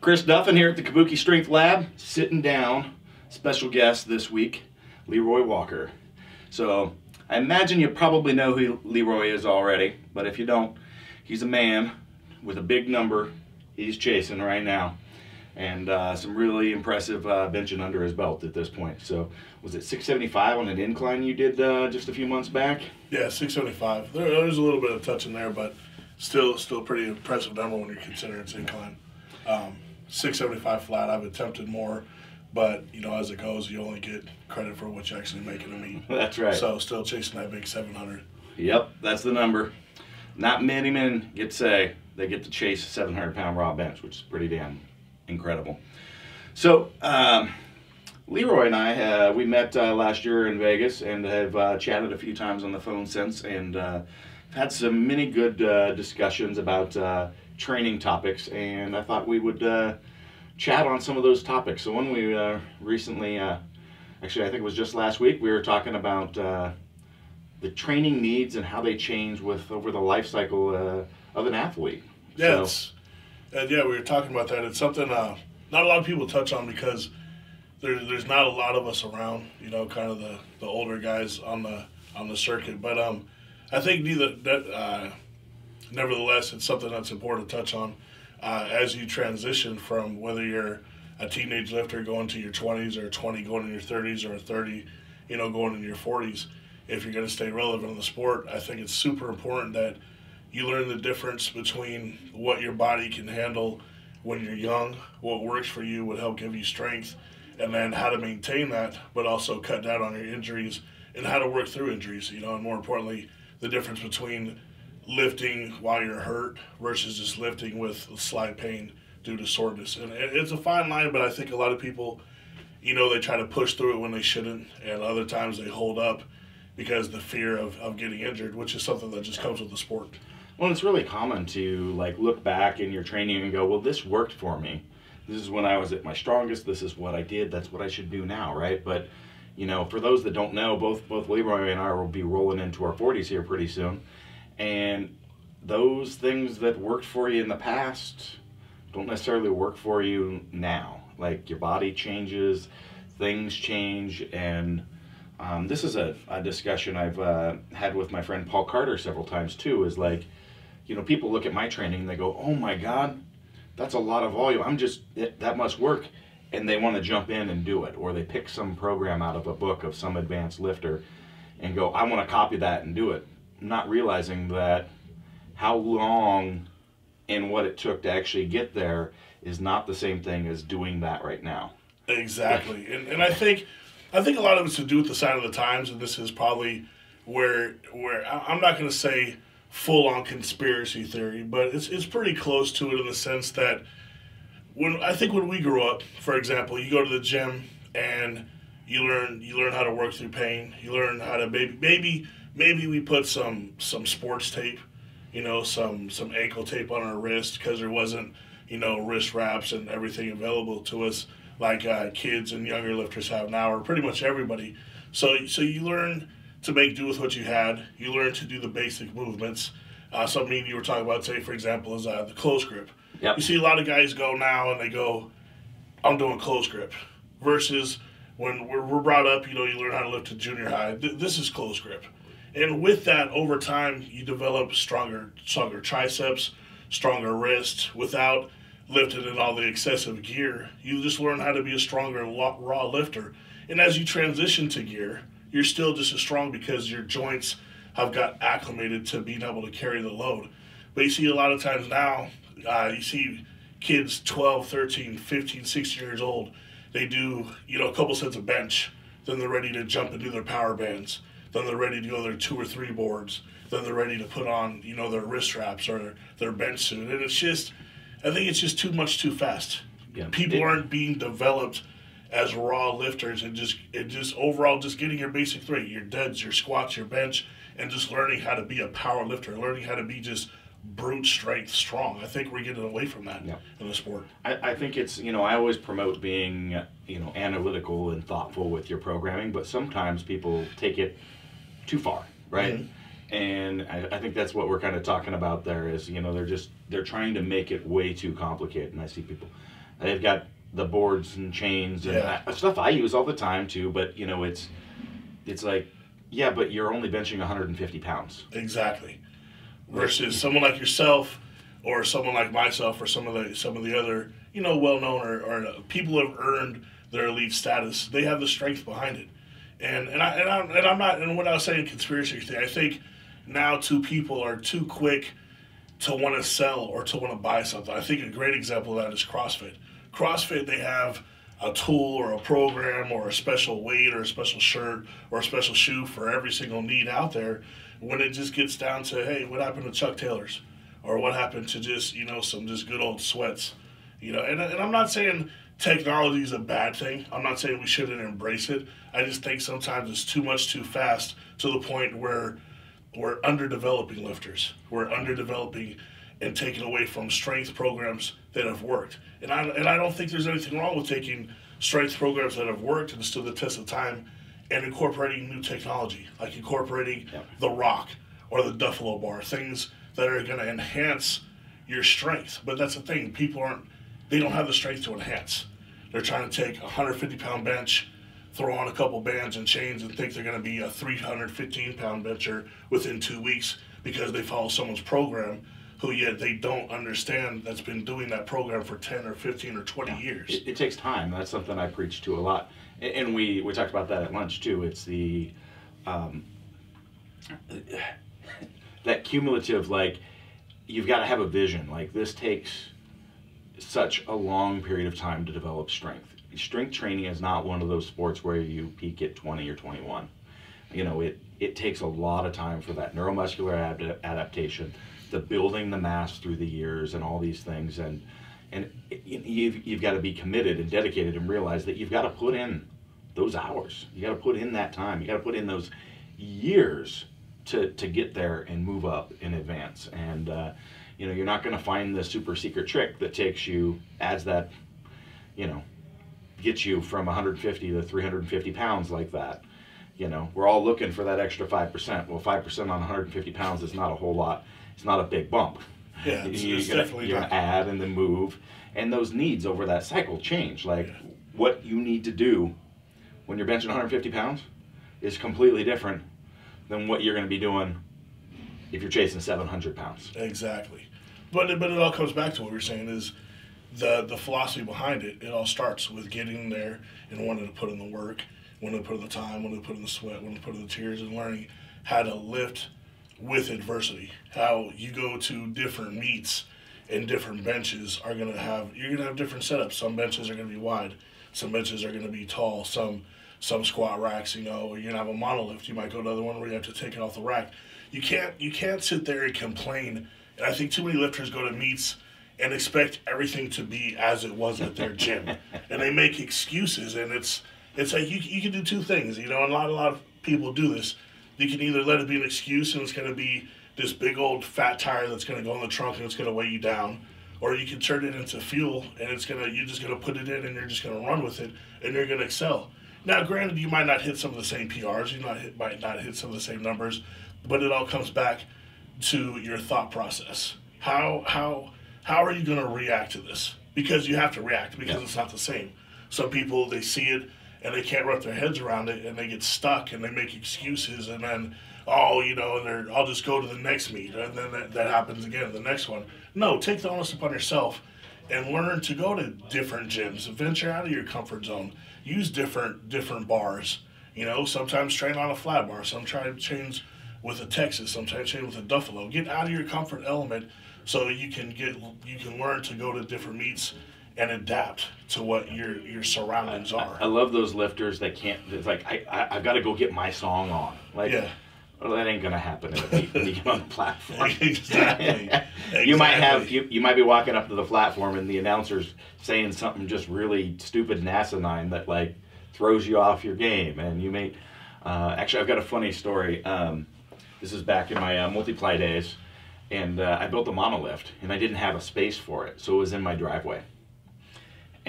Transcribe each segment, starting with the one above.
Chris Duffin here at the Kabuki Strength Lab, sitting down. Special guest this week, Leroy Walker. So I imagine you probably know who Leroy is already, but if you don't, he's a man with a big number he's chasing right now. And uh, some really impressive uh, benching under his belt at this point. So, was it 675 on an incline you did uh, just a few months back? Yeah, 675. There, there's a little bit of touch in there, but still, still pretty impressive number when you're considering it's incline. Um, 675 flat. I've attempted more, but you know, as it goes, you only get credit for what you actually make in a meet. That's right. So, still chasing that big 700. Yep, that's the number. Not many men get to say they get to chase a 700 pound raw bench, which is pretty damn incredible. So, um, Leroy and I, uh, we met uh, last year in Vegas and have uh, chatted a few times on the phone since and uh, had some many good uh, discussions about uh, training topics. And I thought we would uh, chat on some of those topics. So, when we uh, recently, uh, actually, I think it was just last week, we were talking about the training needs and how they change with over the life cycle of an athlete. Yeah, so, and yeah, we were talking about that. It's something uh, not a lot of people touch on because there, there's not a lot of us around. You know, kind of the, the older guys on the on the circuit. But um, I think neither that. Nevertheless, it's something that's important to touch on uh, as you transition from whether you're a teenage lifter going to your 20s or 20 going in your 30s or 30, you know, going in your 40s. If you're going to stay relevant in the sport, I think it's super important that you learn the difference between what your body can handle when you're young, what works for you, would help give you strength, and then how to maintain that, but also cut down on your injuries and how to work through injuries, you know, and more importantly, the difference between lifting while you're hurt versus just lifting with slight pain due to soreness. And it's a fine line, but I think a lot of people, you know, they try to push through it when they shouldn't, and other times they hold up because the fear of, of getting injured, which is something that just comes with the sport. Well, it's really common to like look back in your training and go, well, this worked for me. This is when I was at my strongest. This is what I did. That's what I should do now, right? But you know, for those that don't know, both both Leroy and I will be rolling into our 40s here pretty soon, and those things that worked for you in the past don't necessarily work for you now. Like your body changes, things change, and um, this is a, a discussion I've uh, had with my friend Paul Carter several times too. Is like you know, people look at my training and they go, oh my God, that's a lot of volume. I'm just, it, that must work. And they want to jump in and do it. Or they pick some program out of a book of some advanced lifter and go, I want to copy that and do it. Not realizing that how long and what it took to actually get there is not the same thing as doing that right now. Exactly. and, and I think, I think a lot of it's to do with the sign of the times. And this is probably where, where I'm not going to say, full on conspiracy theory, but it's it's pretty close to it in the sense that when I think when we grew up, for example, you go to the gym and you learn you learn how to work through pain. You learn how to maybe maybe maybe we put some some sports tape, you know, some some ankle tape on our wrist because there wasn't you know wrist wraps and everything available to us like uh, kids and younger lifters have now, or pretty much everybody. So so you learn to make do with what you had. You learn to do the basic movements. Uh, something you were talking about, say, for example, is uh, the close grip. Yep. You see a lot of guys go now and they go, I'm doing close grip. Versus when we're, we're brought up, you know, you learn how to lift at junior high. Th- this is close grip. And with that, over time, you develop stronger, stronger triceps, stronger wrists without lifting in all the excessive gear. You just learn how to be a stronger raw lifter. And as you transition to gear, you're still just as strong because your joints have got acclimated to being able to carry the load. But you see a lot of times now, uh, you see kids 12, 13, 15, 16 years old, they do, you know, a couple sets of bench, then they're ready to jump and do their power bands, then they're ready to go their two or three boards, then they're ready to put on, you know, their wrist straps or their bench suit. And it's just, I think it's just too much too fast. Yeah. People aren't being developed as raw lifters and just it just overall just getting your basic three, your deads, your squats, your bench, and just learning how to be a power lifter, learning how to be just brute strength strong. I think we're getting away from that yeah. in the sport. I, I, think it's you know I always promote being you know analytical and thoughtful with your programming, but sometimes people take it too far, right? Mm-hmm. And I, I think that's what we're kind of talking about there is you know they're just they're trying to make it way too complicated, and I see people They've got the boards and chains and Yeah. I- stuff I use all the time too. But you know, it's it's like, yeah, but you're only benching 150 pounds. Exactly. Versus someone like yourself, or someone like myself, or some of the some of the other you know well known or, or people who have earned their elite status. They have the strength behind it, and and I and I'm, and I'm not and when I was saying conspiracy thing, I think now two people are too quick to want to sell or to want to buy something. I think a great example of that is CrossFit. CrossFit, they have a tool or a program or a special weight or a special shirt or a special shoe for every single need out there. When it just gets down to, hey, what happened to Chuck Taylor's? Or what happened to just, you know, some just good old sweats? You know, and, and I'm not saying technology is a bad thing. I'm not saying we shouldn't embrace it. I just think sometimes it's too much too fast to the point where we're underdeveloping lifters. We're underdeveloping and taking away from strength programs that have worked. And I and I don't think there's anything wrong with taking strength programs that have worked and stood the test of time and incorporating new technology, like incorporating Yep. the rock or the Duffalo bar, things that are going to enhance your strength. But that's the thing, people aren't they don't have the strength to enhance. They're trying to take a 150 pound bench, throw on a couple bands and chains, and think they're going to be a 315 pound bencher within two weeks because they follow someone's program, who yet they don't understand that's been doing that program for 10 or 15 or 20 years. It, it takes time. That's something I preach to a lot, and, and we we talked about that at lunch too. It's the um, that cumulative like you've got to have a vision. Like this takes such a long period of time to develop strength. Strength training is not one of those sports where you peak at 20 or 21. You know, it it takes a lot of time for that neuromuscular ad- adaptation, the building the mass through the years, and all these things, and and you've you've got to be committed and dedicated and realize that you've got to put in those hours. You got to put in that time. You got to put in those years to to get there and move up in advance. And uh, you know, you're not going to find the super secret trick that takes you adds that, you know, gets you from 150 to 350 pounds like that. You know, we're all looking for that extra five percent. Well, five percent on 150 pounds is not a whole lot. It's not a big bump. Yeah, it's, you're it's gonna, definitely you're gonna add and then move, and those needs over that cycle change. Like what you need to do when you're benching 150 pounds is completely different than what you're going to be doing if you're chasing 700 pounds. Exactly. But it, but it all comes back to what we are saying is the the philosophy behind it. It all starts with getting there and wanting to put in the work, wanting to put in the time, wanting to put in the sweat, wanting to put in the tears, and learning how to lift with adversity. How you go to different meets and different benches are gonna have you're gonna have different setups. Some benches are gonna be wide, some benches are gonna be tall, some some squat racks, you know, you're gonna have a monolift. You might go to another one where you have to take it off the rack. You can't you can't sit there and complain. And I think too many lifters go to meets and expect everything to be as it was at their gym, and they make excuses. And it's it's like you you can do two things, you know. And a lot a lot of people do this. You can either let it be an excuse and it's gonna be this big old fat tire that's gonna go in the trunk and it's gonna weigh you down, or you can turn it into fuel and it's gonna you're just gonna put it in and you're just gonna run with it and you're gonna excel. Now, granted, you might not hit some of the same PRs, you might hit, might not hit some of the same numbers, but it all comes back to your thought process. How how how are you going to react to this? Because you have to react because Yeah. it's not the same. Some people they see it and they can't wrap their heads around it and they get stuck and they make excuses and then oh you know and they're I'll just go to the next meet and then that, that happens again the next one. No, take the onus upon yourself and learn to go to different gyms. Venture out of your comfort zone. Use different different bars. You know, sometimes train on a flat bar. Sometimes train with a Texas. Sometimes train with a Duffalo. Get out of your comfort element so you can get you can learn to go to different meets and adapt to what your your surroundings are. I love those lifters that can't. It's like I, I I've got to go get my song on. Like, Yeah. well, that ain't gonna happen you get on the platform. exactly. You might have you, you might be walking up to the platform and the announcer's saying something just really stupid and asinine that like throws you off your game, and you may. Uh, actually, I've got a funny story. Um, this is back in my uh, multiply days, and uh, I built a monolift, and I didn't have a space for it, so it was in my driveway.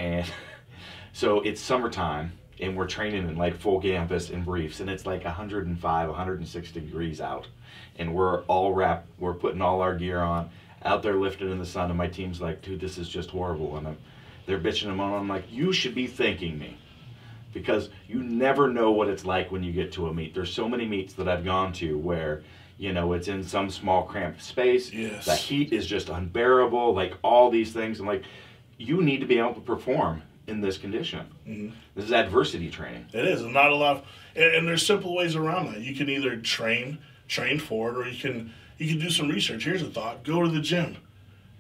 And so it's summertime, and we're training in like full campus in briefs, and it's like 105, 106 degrees out, and we're all wrapped. We're putting all our gear on, out there lifting in the sun, and my team's like, "Dude, this is just horrible." And I'm, they're bitching and moaning. I'm like, you should be thanking me because you never know what it's like when you get to a meet. There's so many meets that I've gone to where you know it's in some small cramped space. Yes. The heat is just unbearable. Like all these things, and like you need to be able to perform in this condition. Mm-hmm. This is adversity training. It is, and not a lot. Of, and, and there's simple ways around that. You can either train, train for it, or you can you can do some research. Here's a thought: go to the gym.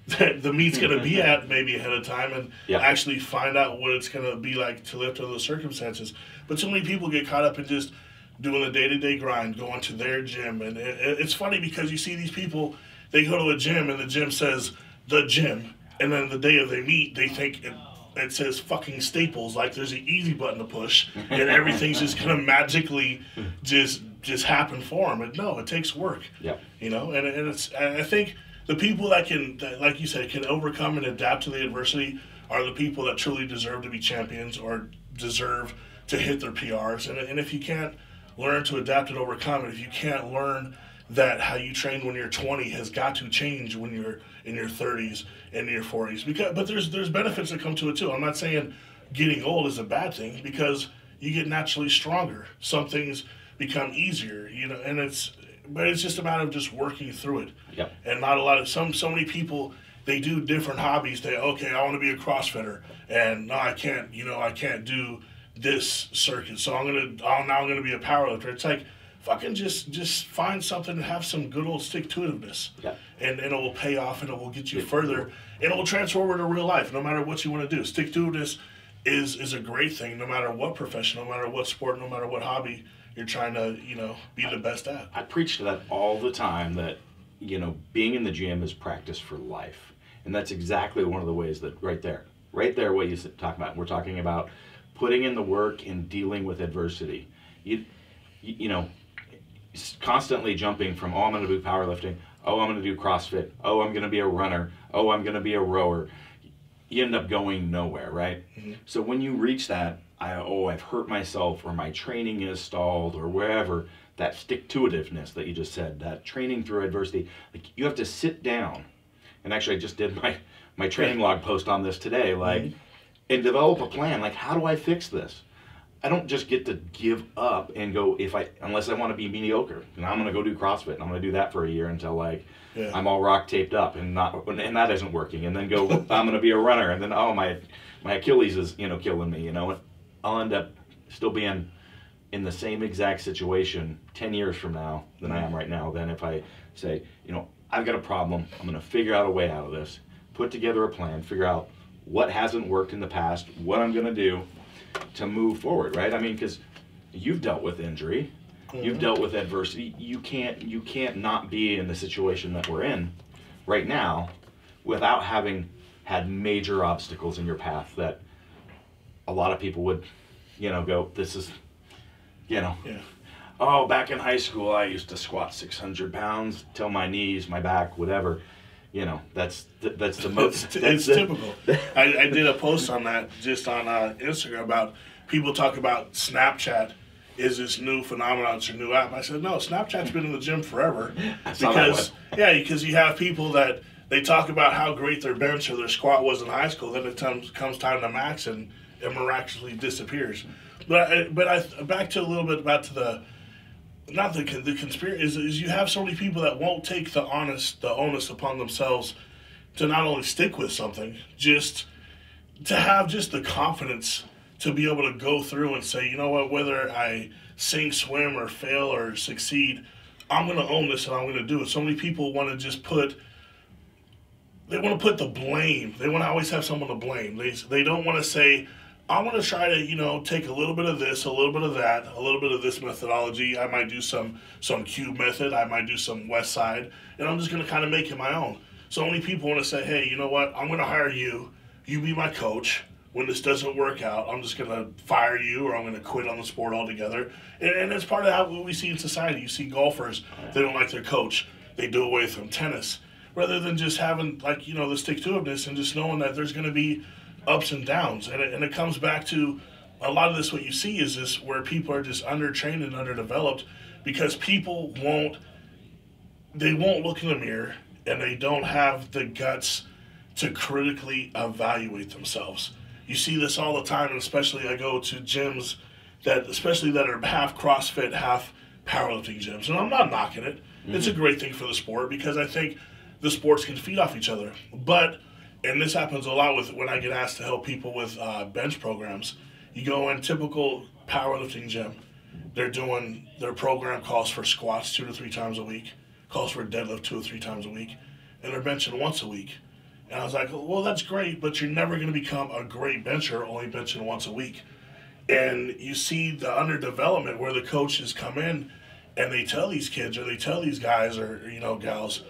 that the meet's going to be at maybe ahead of time and actually find out what it's going to be like to lift under those circumstances. But so many people get caught up in just doing the day to day grind, going to their gym. And it- it's funny because you see these people, they go to a gym and the gym says the gym. And then the day of they meet, they think it, it says fucking staples, like there's an easy button to push and everything's just going to magically just just happen for them. And no, it takes work Yeah. you know and, and it's and i think the people that can that, like you said can overcome and adapt to the adversity are the people that truly deserve to be champions or deserve to hit their prs and, and if you can't learn to adapt and overcome it if you can't learn that how you train when you're 20 has got to change when you're in your 30s and your 40s because but there's there's benefits that come to it too. I'm not saying getting old is a bad thing because you get naturally stronger. Some things become easier you know and it's but it's just a matter of just working through it. Yep. and not a lot of some so many people they do different hobbies. They okay i want to be a crossfitter and no i can't you know i can't do this circuit. So i'm gonna i'm now gonna be a powerlifter. It's like fucking just just find something and have some good old stick to itiveness Yep. and, and it will pay off and it will get you further and it will transform into real life no matter what you want to do stick to itiveness is is a great thing no matter what profession no matter what sport no matter what hobby you're trying to you know be the best at I preach to that all the time that, you know, being in the gym is practice for life. And that's exactly one of the ways that, right there, right there, what you talk about. We're talking about putting in the work and dealing with adversity. You, you, you know, constantly jumping from, oh, I'm going to do powerlifting, oh, I'm going to do CrossFit, oh, I'm going to be a runner, oh, I'm going to be a rower. You end up going nowhere, right? Mm-hmm. So when you reach that, I, oh, I've hurt myself, or my training is stalled, or wherever, that stick to itiveness that you just said, that training through adversity, like you have to sit down. And actually, I just did my, my training log post on this today, like, mm-hmm. and develop a plan. Like, how do I fix this? I don't just get to give up and go if I unless I want to be mediocre. And I'm gonna go do CrossFit and I'm gonna do that for a year until like Yeah. I'm all rock taped up and not and that isn't working. And then go I'm gonna be a runner and then oh my my Achilles is you know killing me. You know I'll end up still being in the same exact situation 10 years from now than I am right now. Then if I say you know I've got a problem, I'm gonna figure out a way out of this. Put together a plan. Figure out what hasn't worked in the past. What I'm gonna do to move forward, right? I mean, because you've dealt with injury, you've mm-hmm. dealt with adversity. You can't you can't not be in the situation that we're in right now without having had major obstacles in your path that a lot of people would, you know, go, this is, you know, yeah oh, back in high school, I used to squat 600 pounds till my knees, my back, whatever. You know, that's th- that's the most. it's, the- typical. I, I did a post on that just on uh, Instagram about people talk about Snapchat is this new phenomenon, it's a new app. I said no, Snapchat's been in the gym forever I saw that because yeah, because you have people that they talk about how great their bench or their squat was in high school. Then it comes comes time to max and it miraculously disappears. But I, but I back to a little bit about to the not the the conspiracy is, is you have so many people that won't take the honest the onus upon themselves to not only stick with something, just to have just the confidence to be able to go through and say, you know what, whether I sink, swim, or fail or succeed, I'm going to own this and I'm going to do it. So many people want to just put they want to put the blame. They want to always have someone to blame. They, they don't want to say, I want to try to, you know, take a little bit of this, a little bit of that, a little bit of this methodology. I might do some some cube method. I might do some West Side, and I'm just going to kind of make it my own. So many people want to say, hey, you know what? I'm going to hire you. You be my coach. When this doesn't work out, I'm just going to fire you, or I'm going to quit on the sport altogether. And, and it's part of how what we see in society. You see golfers, they don't like their coach. They do away from tennis rather than just having like you know the stick to itiveness and just knowing that there's going to be ups and downs and it, and it comes back to a lot of this what you see is this where people are just undertrained and underdeveloped because people won't they won't look in the mirror and they don't have the guts to critically evaluate themselves You see this all the time, and especially I go to gyms that, especially that are half CrossFit, half powerlifting gyms. And I'm not knocking it. Mm-hmm. It's a great thing for the sport because I think the sports can feed off each other. But, and this happens a lot with when I get asked to help people with uh, bench programs. You go in typical powerlifting gym, they're doing their program calls for squats two to three times a week, calls for deadlift two or three times a week, and they're benching once a week. And I was like, well, that's great, but you're never going to become a great bencher only benching once a week. And you see the underdevelopment where the coaches come in and they tell these kids or they tell these guys or, you know, gals,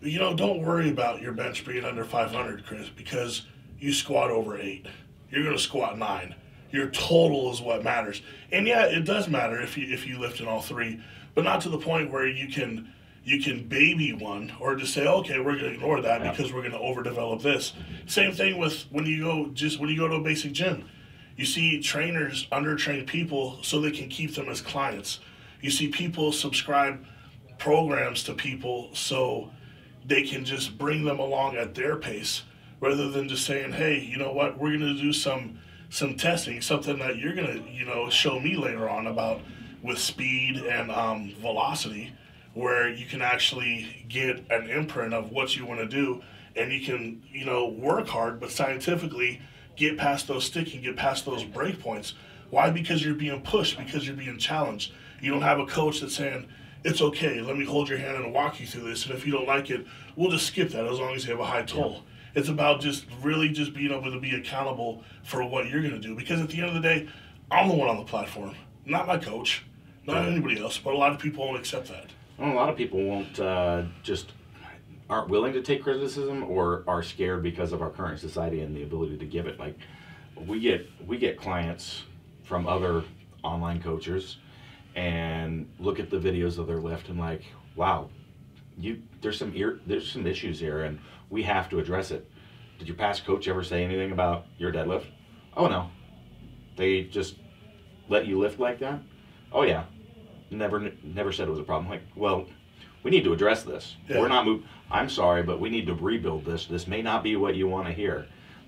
you know, don't worry about your bench being under 500, Chris, because you squat over eight. You're going to squat nine. Your total is what matters. And yeah, it does matter if you if you lift in all three, but not to the point where you can you can baby one or just say, okay, we're going to ignore that yeah. because we're going to overdevelop this. Same thing with when you go just when you go to a basic gym. You see trainers undertrain people so they can keep them as clients. You see people subscribe programs to people so they can just bring them along at their pace rather than just saying, hey, you know what, we're going to do some some testing, something that you're going to, you know, show me later on about with speed and um, velocity where you can actually get an imprint of what you want to do and you can you know work hard but scientifically get past those sticking get past those break points. Why? Because you're being pushed because you're being challenged. You don't have a coach that's saying it's okay let me hold your hand and walk you through this and if you don't like it we'll just skip that as long as you have a high toll yeah. it's about just really just being able to be accountable for what you're going to do because at the end of the day i'm the one on the platform not my coach not anybody else but a lot of people won't accept that well, a lot of people won't uh, just aren't willing to take criticism or are scared because of our current society and the ability to give it. Like we get we get clients from other online coaches and look at the videos of their lift and like, wow, you there's some ear, there's some issues here and we have to address it. Did your past coach ever say anything about your deadlift? Oh no. They just let you lift like that? Oh yeah never never said it was a problem. Like, well, we need to address this. Yeah. We're not move. I'm sorry, but we need to rebuild this. This may not be what you want to hear,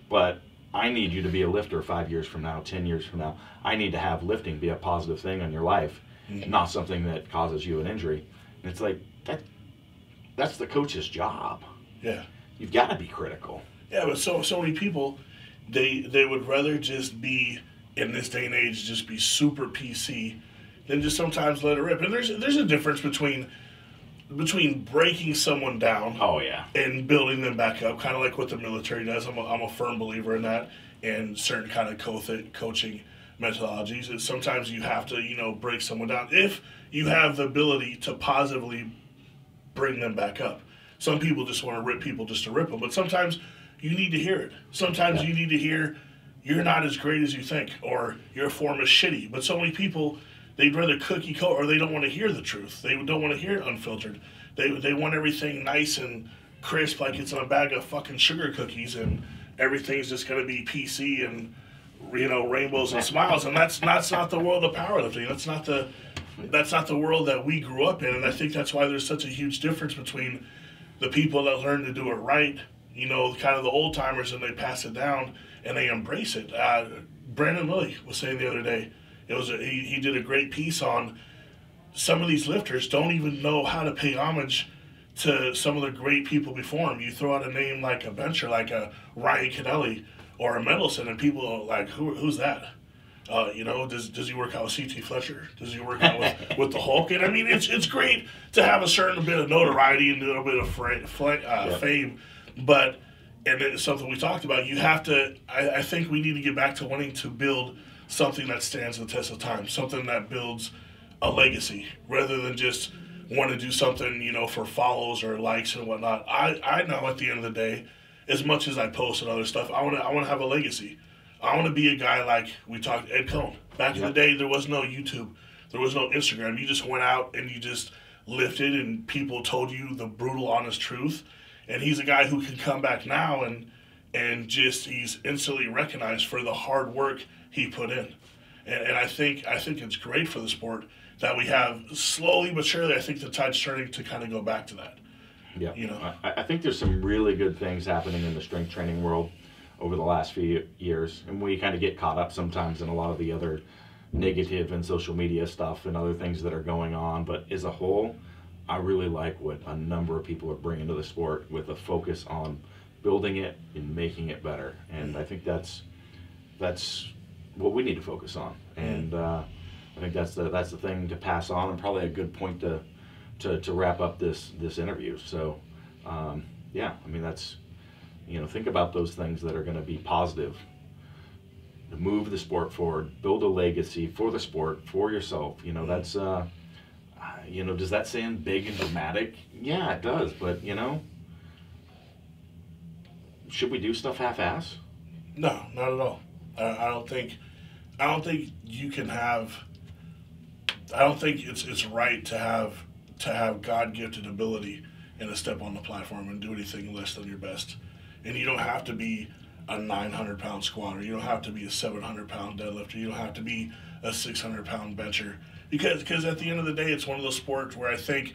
but I need you to be a lifter five years from now, ten years from now. I need to have lifting be a positive thing in your life. Mm-hmm. not something that causes you an injury. And it's like that. That's the coach's job. Yeah. You've got to be critical. Yeah, but so so many people, they they would rather just be in this day and age just be super PC than just sometimes let it rip. And there's there's a difference between between breaking someone down. Oh yeah. And building them back up, kind of like what the military does. I'm a, I'm a firm believer in that, and certain kind of co- coaching methodologies. Is sometimes you have to you know break someone down if you have the ability to positively bring them back up. Some people just want to rip people just to rip them, but sometimes you need to hear it. Sometimes yeah. you need to hear you're not as great as you think, or your form is shitty. But so many people they'd rather cookie coat or they don't want to hear the truth. They don't want to hear it unfiltered. They they want everything nice and crisp, like it's in a bag of fucking sugar cookies, and everything's just gonna be PC and you know rainbows and smiles. And that's that's not the world of powerlifting. That's not the that's not the world that we grew up in. And I think that's why there's such a huge difference between the people that learn to do it right, you know, kind of the old timers, and they pass it down and they embrace it. Uh, Brandon Lilly was saying the other day it was a, he, he did a great piece on some of these lifters don't even know how to pay homage to some of the great people before him. You throw out a name like a bencher, like a Ryan Kennelly or a Mendelson, and people are like, Who, who's that? Uh, you know, does, does he work out with CT Fletcher? Does he work out with, with the Hulk? And I mean, it's it's great to have a certain bit of notoriety and a little bit of fra- fl- uh, fame, but and it's something we talked about. You have to. I, I think we need to get back to wanting to build something that stands the test of time, something that builds a legacy rather than just want to do something, you know, for follows or likes and whatnot. I, I know at the end of the day, as much as I post and other stuff, I want to I want to have a legacy. I want to be a guy like we talked Ed Coan. Back in the day, there was no YouTube, there was no Instagram. You just went out and you just lifted, and people told you the brutal, honest truth. And he's a guy who can come back now and and just he's instantly recognized for the hard work he put in. And, and I think I think it's great for the sport that we have slowly but surely. I think the tide's turning to kind of go back to that. Yeah, you know, I, I think there's some really good things happening in the strength training world. over the last few years, and we kind of get caught up sometimes in a lot of the other negative and social media stuff and other things that are going on. But as a whole, I really like what a number of people are bringing to the sport with a focus on building it and making it better. And I think that's that's what we need to focus on. And uh, I think that's the that's the thing to pass on, and probably a good point to to, to wrap up this this interview. So um, yeah, I mean that's you know think about those things that are going to be positive. Move the sport forward, build a legacy for the sport, for yourself. You know that's. Uh, you know, does that sound big and dramatic? Yeah, it does. But you know, should we do stuff half-ass? No, not at all. I, I don't think. I don't think you can have. I don't think it's it's right to have to have God gifted ability and to step on the platform and do anything less than your best. And you don't have to be a 900 pound squatter. You don't have to be a 700 pound deadlifter. You don't have to be a 600 pound bencher. Because because at the end of the day, it's one of those sports where I think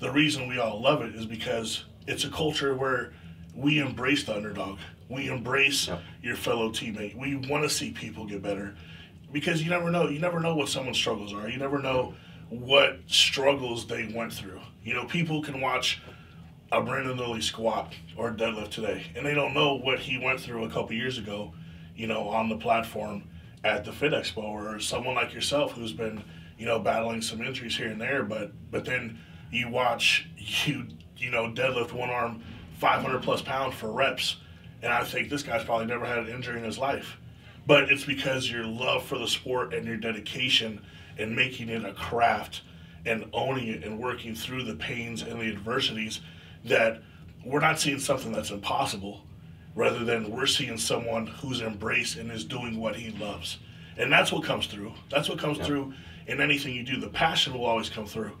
the reason we all love it is because it's a culture where we embrace the underdog. We embrace Yep. your fellow teammate. We want to see people get better because you never know. You never know what someone's struggles are. You never know what struggles they went through. You know, people can watch a Brandon Lilly squat or deadlift today, and they don't know what he went through a couple years ago. You know, on the platform at the Fit Expo, or someone like yourself who's been, you know, battling some injuries here and there. But but then you watch you you know deadlift one arm 500 plus pounds for reps, and I think this guy's probably never had an injury in his life. But it's because your love for the sport and your dedication and making it a craft and owning it and working through the pains and the adversities that we're not seeing something that's impossible rather than we're seeing someone who's embraced and is doing what he loves. And that's what comes through. That's what comes Yeah. through in anything you do. The passion will always come through.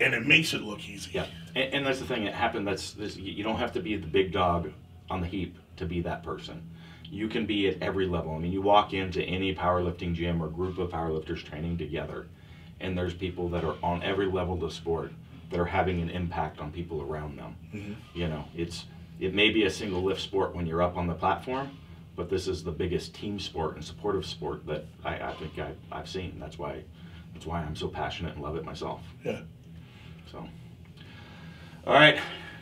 And it makes it look easy. Yeah, and, and that's the thing. It happened. That's this, you you don't have to be the big dog on the heap to be that person. You can be at every level. I mean, you walk into any powerlifting gym or group of powerlifters training together, and there's people that are on every level of the sport that are having an impact on people around them. You know, it's it may be a single lift sport when you're up on the platform, but this is the biggest team sport and supportive sport that I, I think I, I've seen. That's why that's why I'm so passionate and love it myself. Yeah. So, all right,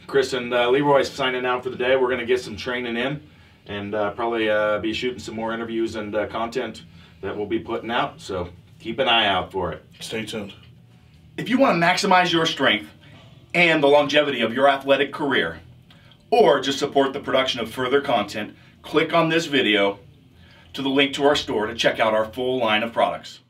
Chris and uh, Leroy's signing out for the day. We're going to get some training in and uh, probably uh, be shooting some more interviews and uh, content that we'll be putting out. So keep an eye out for it. Stay tuned. If you want to maximize your strength and the longevity of your athletic career, or just support the production of further content, click on this video to the link to our store to check out our full line of products.